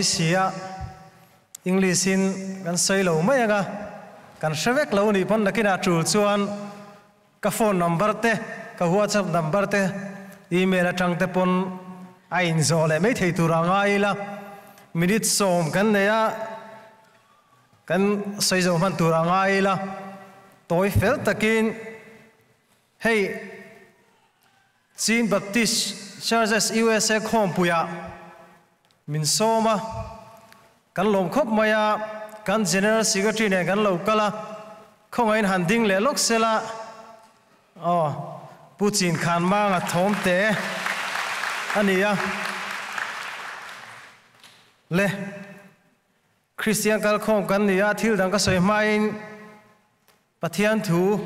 toy sia english in kan sei lo mai anga kan shrevek lo ni pon nakina tru chuan, ka phone number te, ka whatsapp number te, email atang te pon a in zo le mai thei tur anga ila minute som kan ne ya kan sei zo man tur anga ila toy fel takin hey chin baptist churches usa khom puya min soma, kan lom khop maya, kan general secretary ne kan lo kala không ai hàn ding lệ lốc xe la oh Putin khan ma nga thom te. Ani ya. Le, Christian kal khom kan ni ya, thil dang ka soi main pathian thu,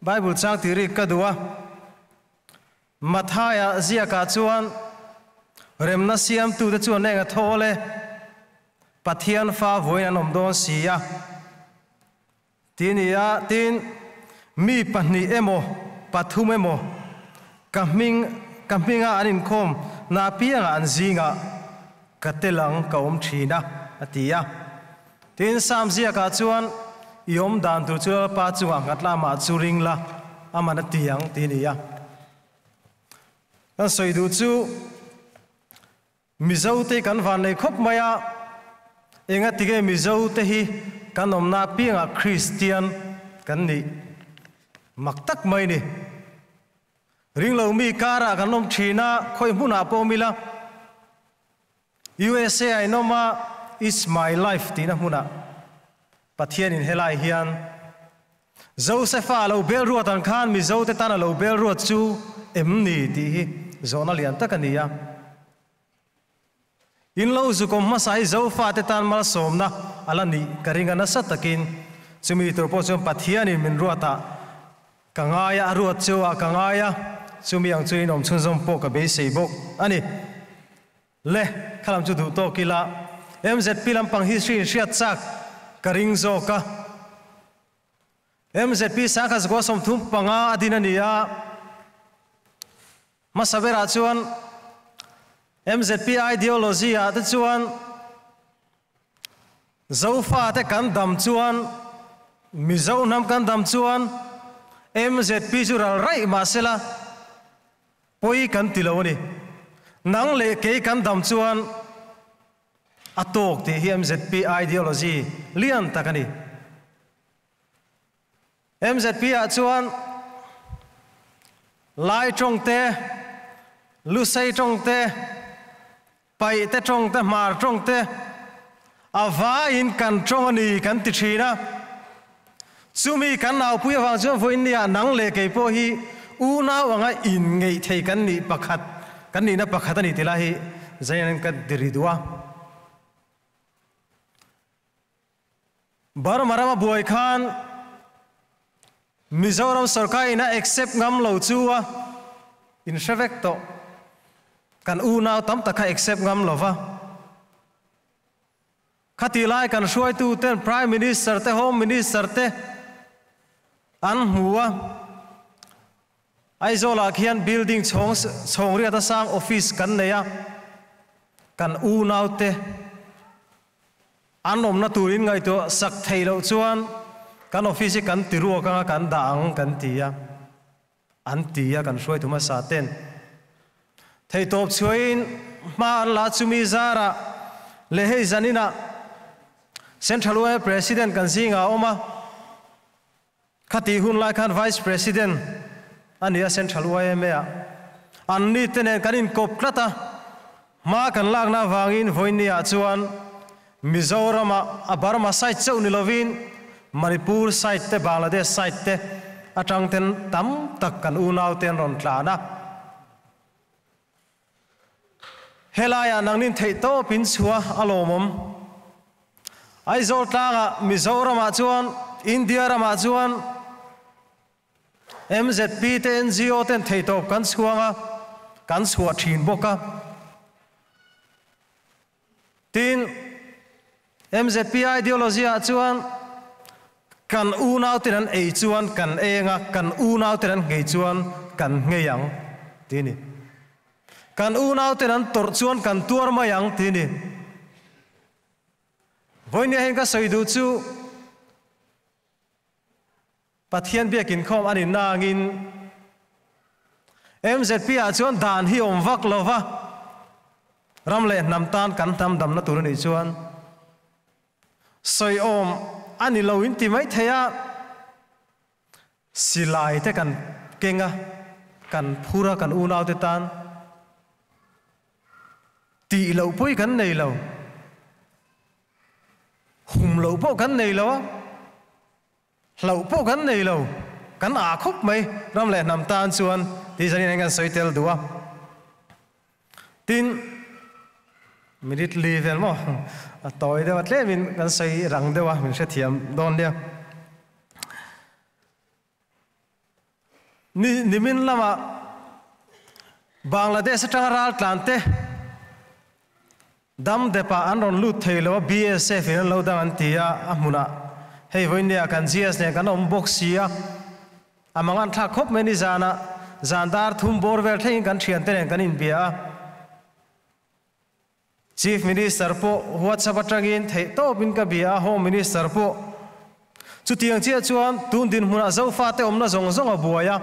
Bible chang ti ri ka duwa Mathaya zia ka rem na siam tu te chuan nga thole pathian fa voin anom don sia tin ya tin mi pahni emo, pathum emo. Kaming kaminga anin khom na pianga an zinga katelang kaum thina atia tin sam zia ka chuan yom dan tu chu pa chuwa ngatla ma churing la. Amana tiang tin ia. kan soi du chu mizo te kan van nei khop maya. Enga tige mizo te hi kan om na pianga christian kan ni. Maktak mai ni. Ring lo mi kara kan nom thina khoi muna po mila USA i no ma is my life tina muna pathian in helai hian. Josepha lo bel ruat an khan mi zo te tan lo bel ruat chu emni ti hi. Zona lian takania in lo zu kom ma sai zo fa te tan mal som na. Ala ni karinga na satakin chumi tur po chum pathian in min ruata kangaya, ruat chu a kangaya. Chumi ang chui nom chun zom po ka be sei bok ani, le, khalam chu du to kila. Mz pilam pang history riat chak karing zo ka. Mzp sakas go som thum panga adina niya masabera chuan MZP ideology à, a te chuan? Zofa te kan dam chuan? Mi zo nam kan dam chuan? MZP chu ral rai ma sela poi kan tilo ni nang le ke kan dam chuan? À Atok te hi MZP ideology. Lian takani MZP a à chuan? Lai trong te lu sei trong te pai te trong te, mar trong te. Ava in kan trong ani kan ti thina chumi kan nau pui wang chu vo india nang le ke po hi. U na wanga in ngei thei kan ni pakhat. Kan ni na pakhat ani tila hi. Zayan kan diri duwa bar marama buai khan. Mizoram sarkar ina accept ngam lo chuwa in shavek to. กันอูนาวตั้มตะค่ะ accept งำหรอวะขัดีไล่กันช่วยตูเต้น prime minister เต้ home minister เต้อันหัวไอ้โซลาเขียน building ชงชงเรียกตาสร้าง office กันเนี่ยกันอูนาวเต้อันนมนัตุรินไงตัวสักไทยเราชวนกันออฟฟิศกันติรัวกันกันด่างกันตียอันตียกันช่วยทุมาสาเต้น thầy top chuin ma la chumi zara le hei zanina central way president kan singa oma khati hun lai khan vice president ania central way me a. An ni tene kanin kop klata ma kan lak na wangin voinia chuan mizoram a barma site chau ni lovin manipur site te, bangladesh site te. Atang ten tam tak kan unau ten ron tlana helaya nangnin thei to pin chua alomom. Ai zol tanga mizoram a chuan india rama chuan mzp te ngo ten thei to kan chuanga kan chua thin boka. Tin mzp ideology a chuan kan u nau ten an ei chuan kan enga kan u nau ten an ngei chuan kan ngeyang. Tini kan u nau ten an tor chuan kan tuar ma yang ti ni. Voi nia hen ka soi du chu, pathian bia kin khom ani nangin. MZP a ah chuan dan hi om vak lova ram le nam tan kan tam dam na tur ni chuan. Soi om ani lo in ti mai theya silai te kan kenga, kan phura kan u nau te tan ti lo poi kan nei lo hum lo po kan nei lo lo po kan nei lo kan a khop mai ram le nam tan thì ti zani ngan soi tel duwa tin. Minute leave mo toy de wat le mình kan soi rang de wa min se thiam don dia ni nimin lama Bangladesh tangaral tlante dam depa an ron lut thailo BSF in lo dang antia amuna ah. hei voinia kan GS ne kan om boxia amangan tha khop meni jana ah. zandar thum bor vel thein kan thian ten kan in bia. Chief minister po, whatsapp atangin thei to bin ka bia, home minister po. Chu tiang chia chuan, tun din huna ah, zo fa te omna zong zong a buaya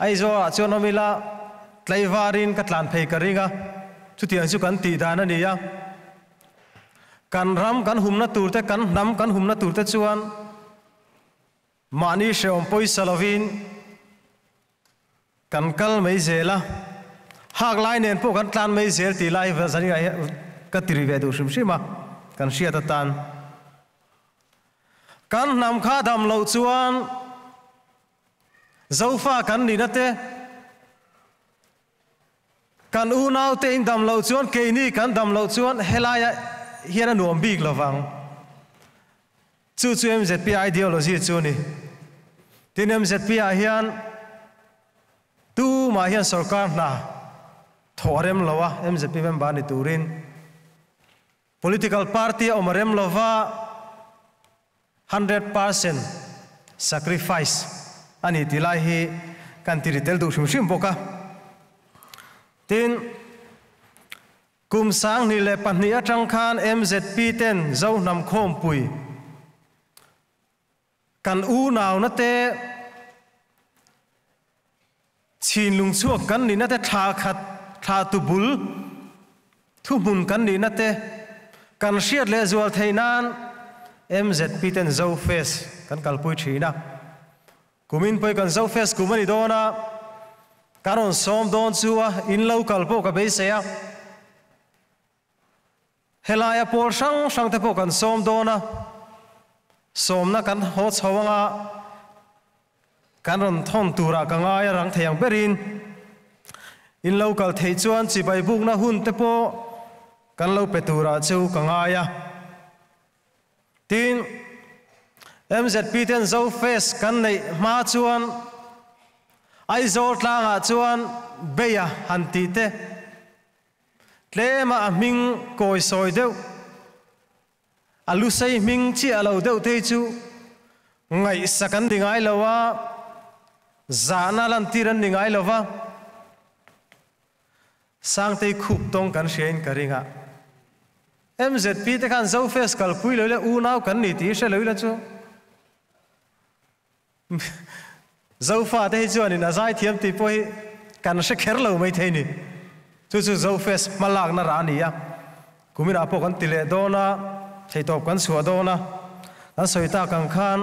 ai zo a chuan omila tlaivarin ka tlan phei ka ringa. Chu tiang chu kan ti dan ani ya. Kan ram kan humna tur te, kan nam kan humna tur te chuan. Mani she om poi salovin. Kan kal mai zela. Hak lai nen po kan tlan mai zel ti lai va zani ka tiri ve du shim shima. Kan shia ta tan. Kan nam kha dam lo chuan. Zofa kan ni na te kan u nau te in dam lo chuan ke ni kan dam lo chuan helaya hian a nuam bik lo wang chu chu em zp ideology chu ni tin em MZP hian tu ma hian sarkar na. Thorem lowa em zp mem ba ni turin. Political party omarem lova 100% sacrifice. Ani tilai hi, kan tiritel du shum shum boka tin. Kum sang ni le pahni atang khan MZP ten zo nam khom pui. Kan u nào na te chin lung chuak kan ni na te tha khat tha tu bul thu mun kan ni na te kan shiat le zual theinan MZP ten zo face kan kalpui thina kumin poi kan zo face kumani dona karon som don chua in lo kal po ka be se ya. Helaya por sang sang te po kan som dona. Som na kan ho chawanga kan ron thon tura ka nga ya rang theyang berin in lo kal thei chuan, chi bai buk na hun te po. Kan lo petura chu ka nga ya. Tin MZP ten zo face kan nei ma chuan ai zor tlanga chuan beya hanti te. Tlema a ming koi soi deuh alu sei ming chi alo deuh te chu. Ngai sakan dingai lowa zana lan tiran dingai lowa sang te khup tong kan shein karinga ah. MZP te kan zo fes kal pui lo le u nau kan ni ti she lo la chu. zo fa te chu ani na zai thiam ti poi kan se kher lo mai theini chu chu zo fes malak na ra ni ya kumina po kan tile dona thei top kan suwa dona kan soita kan khan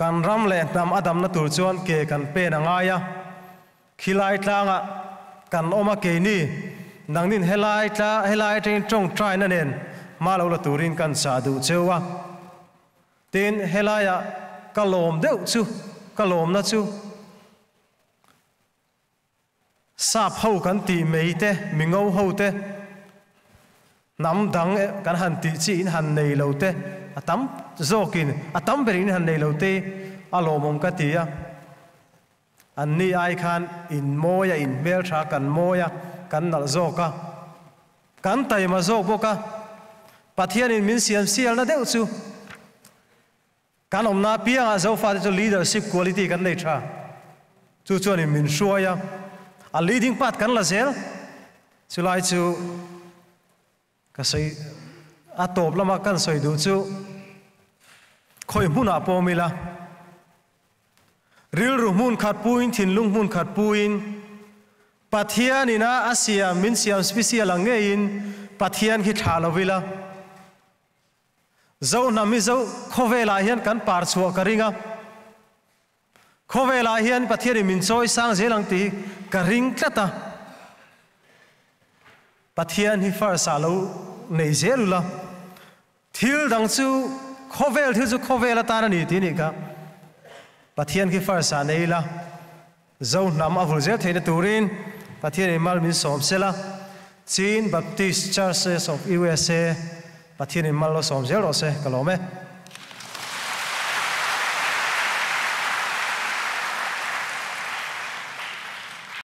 kan ram le nam adam na tur chuan ke kan pe na nga ya khilai tlanga kan oma ke ni nangnin helai tla helai train trong try na nen ma lo la turin kan sa du chewa tin helaya kalom deuh chu kalom na chu sap ho kan ti mei te mingau ho te nam dang kan han ti chi in han nei lo te atam zokin atam berin han nei lo te alomom ka ti ya an ni ai khan, in moya in mel tha kan moya kan nal zoka kan tai ma zok boka pathian in min siam sial na deuh chu kan om na pia nga zo fa to leadership quality kan nei tha. Chu chu ni min shuaya a leading part kan la zel. Chulai chu ka sei, a top lama kan soi du chu khoi hmuna pomila ril ru mun khat puin thin lung mun khat puin pathian ina asia, min siam special angei in. Pathian hi la zo nami zo khovela hian kan par chuwa karinga khovela hian pathian min choi sang zelang ti ka ring tlata pathian hi far sa lo nei zelula thil dang chu khovel thil chu khovela ta ni ti ni ka. Pathian khi far sa nei la. Zo nam avul zel theina turin. Pathian i mal min som sela chin baptist churches of usa pathirin mallo somjel ose kalome